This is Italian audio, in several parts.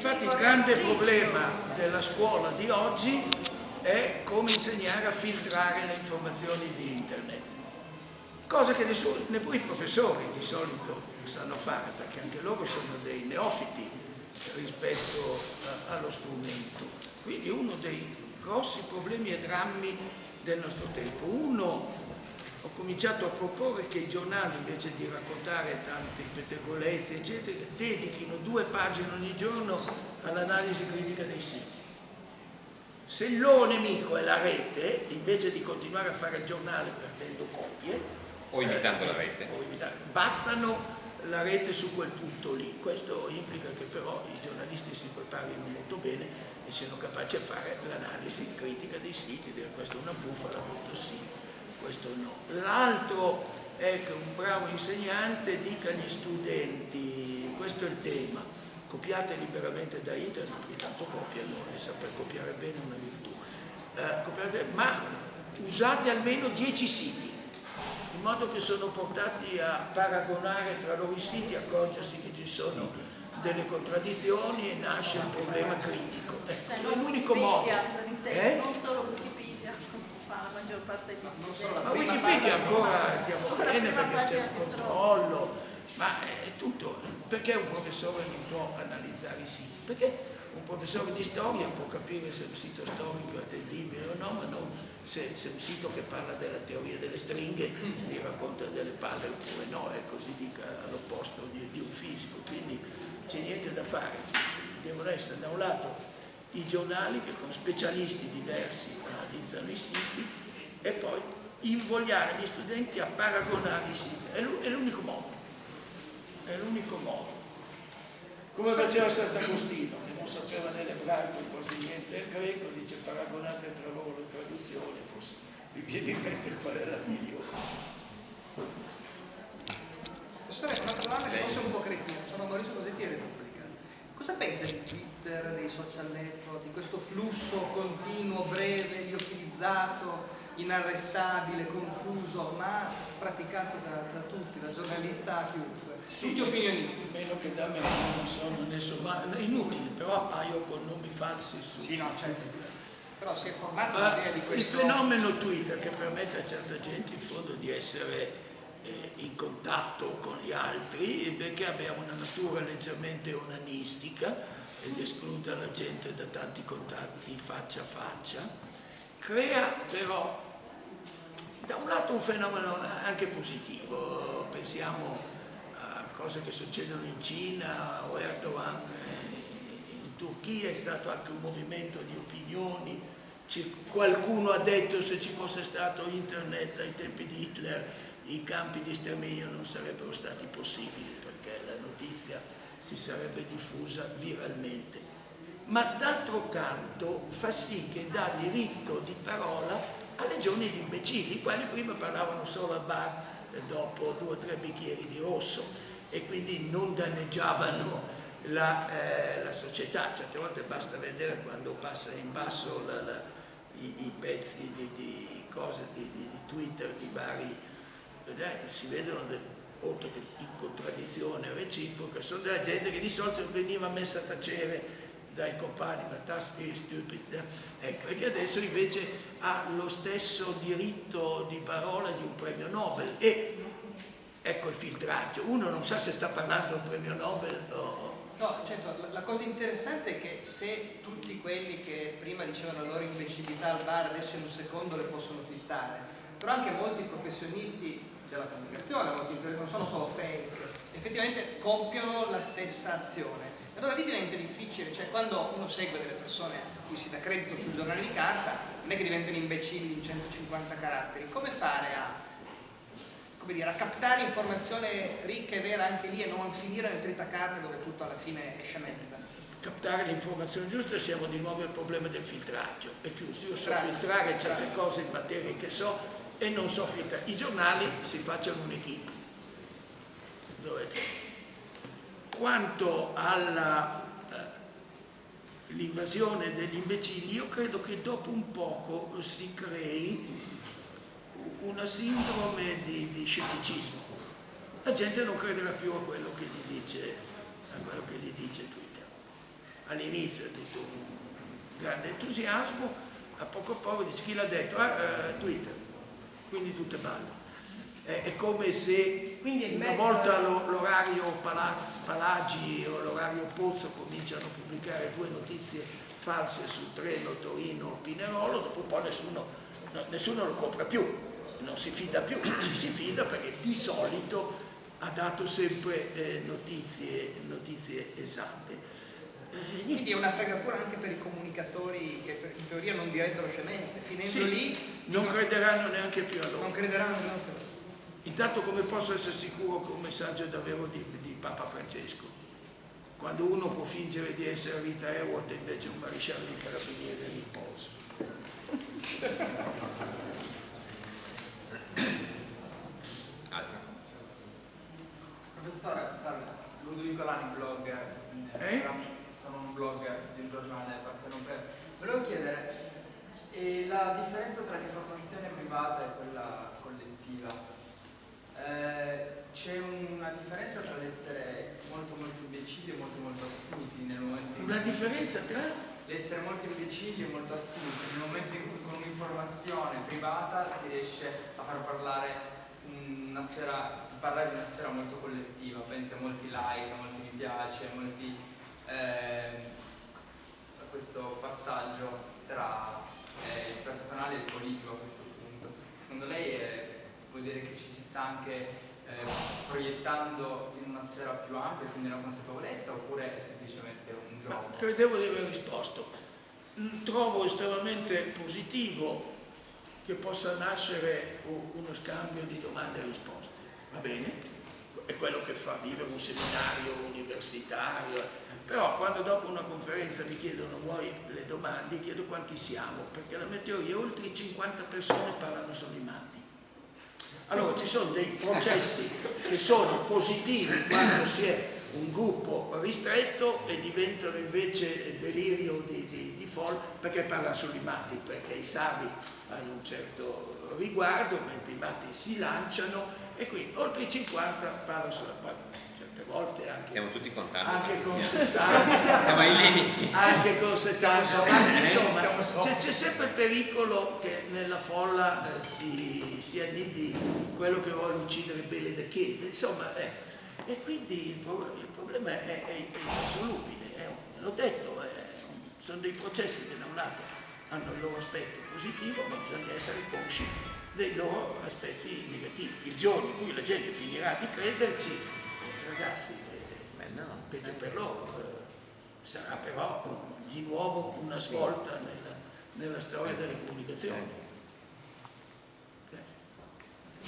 infatti il grande problema della scuola di oggi è come insegnare a filtrare le informazioni di internet. Cosa che neppure i professori di solito sanno fare, perché anche loro sono dei neofiti rispetto allo strumento. Quindi uno dei grossi problemi e drammi del nostro tempo. Uno, cominciato a proporre che i giornali, invece di raccontare tante pettegolezze, eccetera, dedichino due pagine ogni giorno all'analisi critica dei siti. Se il loro nemico è la rete, invece di continuare a fare il giornale perdendo copie, o imitando eh, la rete, imitando, battano la rete su quel punto lì. Questo implica che però i giornalisti si preparino molto bene e siano capaci a fare l'analisi critica dei siti, dire questo è una bufala, questo sì, questo no. L'altro è che un bravo insegnante dica agli studenti, questo è il tema, copiate liberamente da internet, perché tanto copiano e saper copiare bene è una virtù, eh, copiate, ma usate almeno 10 siti in modo che sono portati a paragonare tra loro i siti, accorgersi che ci sono delle contraddizioni e nasce un problema critico. Eh, è l'unico modo. Eh? Non solo Wikipedia, fa la maggior parte degli studenti. Ma Wikipedia ancora andiamo bene perché c'è un controllo, ma è tutto. Perché un professore non può analizzare i siti? Perché un professore di storia può capire se un sito storico è attendibile o no, ma non se, se, un sito che parla della teoria delle stringhe gli racconta delle palle oppure no, e così dica all'opposto di, di, un fisico, quindi c'è niente da fare. Devono essere da un lato i giornali che con specialisti diversi analizzano i siti e poi invogliare gli studenti a paragonare i siti, è l'unico modo, è l'unico modo. Come faceva Sant'Agostino, che non sapeva nell'ebraico quasi niente del greco, dice paragonate tra loro le traduzioni, forse vi viene in mente qual è la migliore. Professore, un'altra domanda che forse è un po' cretina, sono Maurizio Cosetti Repubblica. Cosa pensa di Twitter, dei social network, di questo flusso continuo, breve, liofilizzato, inarrestabile, confuso, ma praticato da, da tutti, da giornalista a chiunque? sì, tutti opinionisti. Meno che da me non sono nessuno, ma inutili, però appaio con nomi falsi su... Sì, no, certo. Però si è formato un'idea di questo... Il fenomeno Twitter che permette a certa gente in fondo di essere eh, in contatto con gli altri, perché abbiamo una natura leggermente onanistica ed esclude la gente da tanti contatti faccia a faccia, crea però da un lato un fenomeno anche positivo, pensiamo cose che succedono in Cina o Erdogan in Turchia, è stato anche un movimento di opinioni, qualcuno ha detto se ci fosse stato internet ai tempi di Hitler i campi di sterminio non sarebbero stati possibili perché la notizia si sarebbe diffusa viralmente. Ma d'altro canto fa sì che dà diritto di parola a legioni di imbecilli, i quali prima parlavano solo al bar dopo due o tre bicchieri di rosso e quindi non danneggiavano la, eh, la, società. Certe volte basta vedere quando passa in basso la, la, i, i, pezzi di, di cose di, di, Twitter di vari, eh, si vedono del, oltre che in contraddizione reciproca, sono della gente che di solito veniva messa a tacere dai compagni, ma taschi stupid, ecco, e che adesso invece ha lo stesso diritto di parola di un premio Nobel e ecco il filtraggio. Uno non sa se sta parlando un premio Nobel o... No, certo, la, la, cosa interessante è che se tutti quelli che prima dicevano la loro imbecillità al bar adesso in un secondo le possono filtrare, però anche molti professionisti della comunicazione, molti non sono solo fake, effettivamente compiono la stessa azione. Allora lì diventa difficile, cioè quando uno segue delle persone a cui si dà credito sul giornale di carta, non è che diventano imbecilli in 150 caratteri, come fare a come dire, a captare informazione ricca e vera anche lì e non finire nel tritacarne dove tutto alla fine esce mezza. Captare l'informazione giusta siamo di nuovo al problema del filtraggio. È chiuso, io so filtrare certe cose in materie che so e non so filtrare. I giornali si facciano un'equipe. Quanto all'invasione eh, degli imbecilli, io credo che dopo un poco si crei una sindrome di, di, scetticismo. La gente non crederà più a quello che gli dice, che gli dice Twitter. all'inizio è tutto un grande entusiasmo, a poco a poco dice chi l'ha detto? Ah, eh, Twitter, quindi balle. È, è come se una volta l'orario Palagi o l'orario Pozzo cominciano a pubblicare due notizie false sul treno Torino-Pinerolo, dopo poi nessuno, nessuno lo compra più, non si fida più, ci si fida perché di solito ha dato sempre eh, notizie, notizie, esatte. Eh, Quindi è una fregatura anche per i comunicatori che in teoria non direbbero scemenze, finendo sì, lì... Non crederanno neanche più a loro. Non crederanno neanche a loro. Intanto come posso essere sicuro che un messaggio è davvero di, di Papa Francesco? Quando uno può fingere di essere Rita Hayworth e invece un maresciallo di carabinieri in riposo. Professore, salve, Ludovico Lani, blog, eh? sono un blog di un giornale partenopeo. Volevo chiedere, eh, la differenza tra l'informazione privata e quella collettiva, eh, c'è una differenza tra l'essere molto molto imbecilli e molto molto astuti nel momento in cui... Una differenza tra? L'essere molto imbecilli e molto astuti, nel momento in cui con un'informazione privata si riesce a far parlare una sfera parlare di una sfera molto collettiva, pensi a molti like, a molti mi piace, a, molti, eh, a questo passaggio tra eh, il personale e il politico a questo punto. Secondo lei è, vuol dire che ci si sta anche eh, proiettando in una sfera più ampia, quindi una consapevolezza, oppure è semplicemente un gioco? Ma credevo di aver risposto. Trovo estremamente positivo che possa nascere uno scambio di domande e risposte va bene, è quello che fa vivere un seminario universitario, però quando dopo una conferenza mi chiedono vuoi le domande, chiedo quanti siamo, perché la mia teoria oltre 50 persone parlano solo i matti. Allora ci sono dei processi che sono positivi quando si è un gruppo ristretto e diventano invece delirio di, di, di folle perché parlano solo i matti, perché i savi hanno un certo riguardo, mentre i matti si lanciano e quindi oltre i 50 parlo sulla parte volte anche. Stiamo tutti contando anche con 60 siamo ai limiti. anche con 70 insomma c'è sempre il pericolo che nella folla eh, si, si, annidi quello che vuole uccidere Belle da Chiede insomma eh, e quindi il, pro, il problema è, è, è insolubile l'ho detto sono dei processi che da un lato hanno il loro aspetto positivo ma bisogna essere consci dei loro aspetti negativi. Il giorno in cui la gente finirà di crederci, ragazzi, eh, no, peggio per loro, eh, sarà però di nuovo una svolta nella, nella storia delle comunicazioni.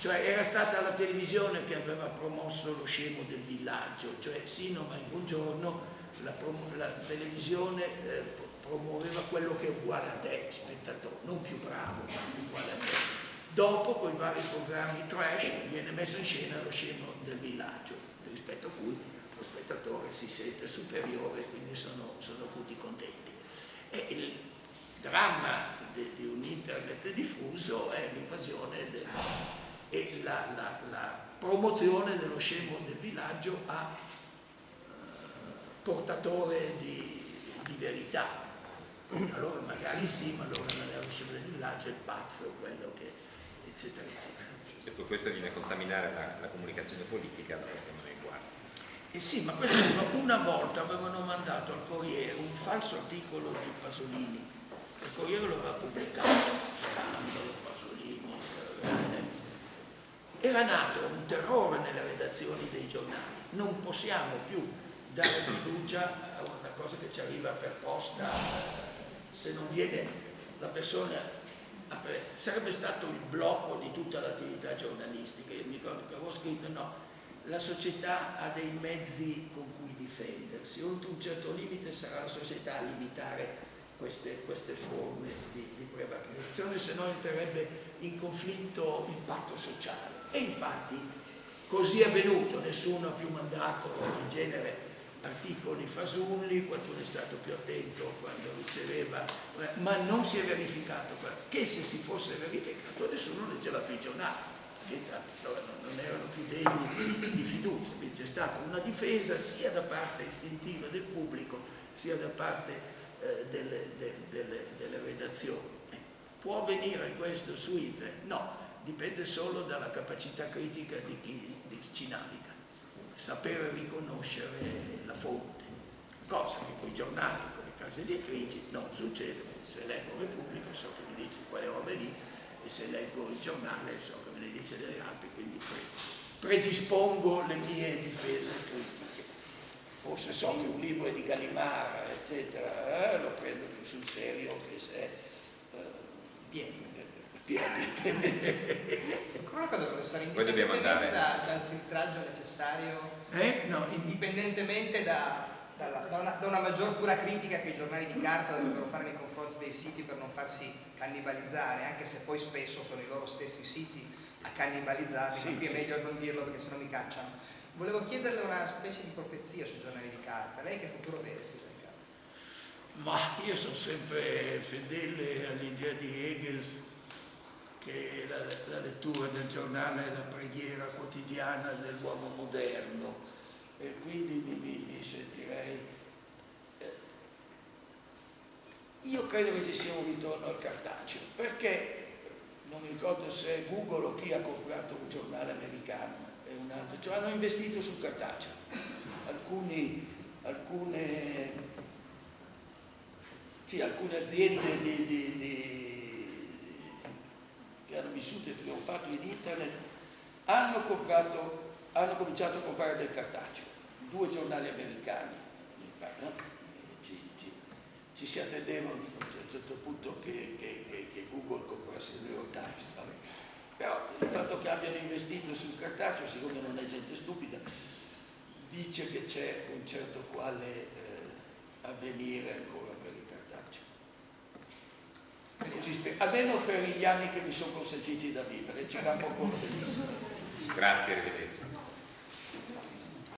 Cioè era stata la televisione che aveva promosso lo scemo del villaggio, cioè sino a un giorno la, la televisione eh, promuoveva quello che è uguale a te, spettatore, non più bravo, ma uguale a te Dopo, con i vari programmi trash, viene messo in scena lo scemo del villaggio, rispetto a cui lo spettatore si sente superiore, quindi sono, sono tutti contenti. E il dramma di, di un internet diffuso è l'invasione e la, la, la, promozione dello scemo del villaggio a uh, portatore di, di verità. Allora magari sì, ma allora non è lo scemo del villaggio, è il pazzo quello che eccetera, eccetera. Tutto questo viene a contaminare la, la comunicazione politica, stiamo in guardia. Eh sì, ma questo una volta avevano mandato al Corriere un falso articolo di Pasolini. Il Corriere lo aveva pubblicato, scandalo Pasolini. Era nato un terrore nelle redazioni dei giornali. Non possiamo più dare fiducia a una cosa che ci arriva per posta se non viene la persona sarebbe stato il blocco di tutta l'attività giornalistica. Io mi ricordo che avevo scritto no, la società ha dei mezzi con cui difendersi, oltre un certo limite sarà la società a limitare queste, queste forme di, di prevaricazione, se no entrerebbe in conflitto il patto sociale. E infatti così è avvenuto, nessuno ha più mandato in genere articoli fasulli, qualcuno è stato più attento quando riceveva, eh, ma non si è verificato, che se si fosse verificato nessuno leggeva più i giornali, che non erano più degni di fiducia, quindi c'è stata una difesa sia da parte istintiva del pubblico sia da parte eh, delle, de, delle, delle, redazioni. Può avvenire questo su internet? No, dipende solo dalla capacità critica di chi, di chi ci naviga, sapere riconoscere la fonte, cosa che con i giornali, con le case editrici non succede, se leggo Repubblica so che mi dice quelle robe lì e se leggo il giornale so che me ne dice delle altre, quindi predispongo le mie difese critiche. O se so che un libro è di Gallimara, eccetera, eh, lo prendo più sul serio che se... Eh, Piedi. Piedi. Ancora una cosa, professore, Poi dobbiamo andare. Da, dal filtraggio necessario, eh? no, indipendentemente da, da, da, una, da, una, maggior cura critica che i giornali di carta dovrebbero fare nei confronti dei siti per non farsi cannibalizzare, anche se poi spesso sono i loro stessi siti a cannibalizzarli, sì, qui è meglio non dirlo perché sennò mi cacciano. Volevo chiederle una specie di profezia sui giornali di carta. Lei che futuro vede sui giornali di carta? Ma io sono sempre fedele all'idea di Hegel che la, la, lettura del giornale è la preghiera quotidiana dell'uomo moderno e quindi mi, mi, mi sentirei... Eh, io credo che ci sia un ritorno al cartaceo, perché non mi ricordo se Google o chi ha comprato un giornale americano e un altro, cioè hanno investito sul cartaceo. Alcuni, alcune, sì, alcune aziende di, di, di, che hanno vissuto e trionfato in internet hanno, comprato, hanno cominciato a comprare del cartaceo, due giornali americani, ci, ci, ci si attendeva a un certo punto che, che, che, che Google comprasse il New York Times, vabbè. però il fatto che abbiano investito sul cartaceo, siccome non è gente stupida, dice che c'è un certo quale eh, avvenire ancora Così, almeno per gli anni che mi sono consentiti da vivere, ci campo ancora benissimo. Grazie, arrivederci.